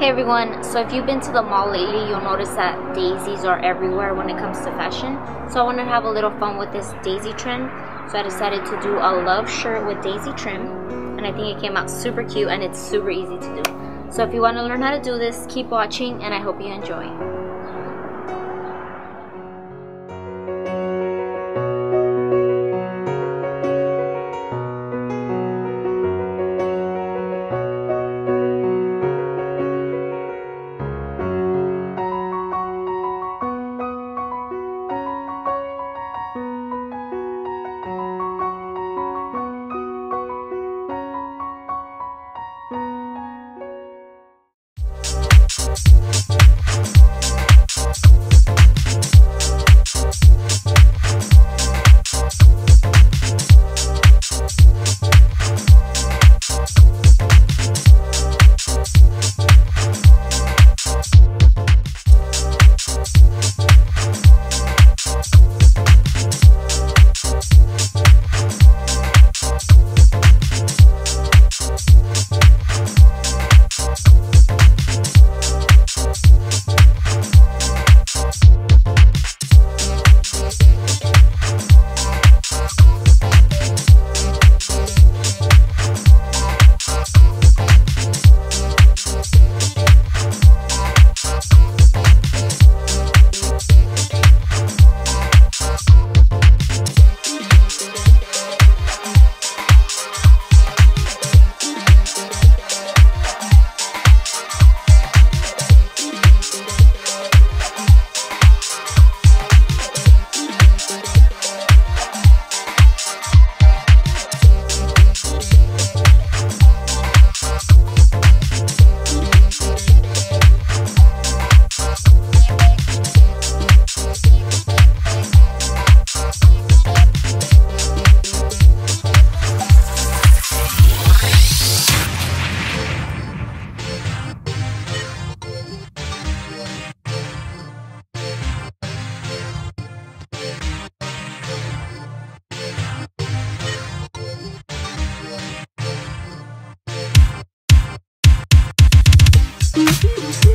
Hey everyone, so if you've been to the mall lately, you'll notice that daisies are everywhere when it comes to fashion. So I wanted to have a little fun with this daisy trend. So I decided to do a love shirt with daisy trim. And I think it came out super cute and it's super easy to do. So if you want to learn how to do this, keep watching and I hope you enjoy. Música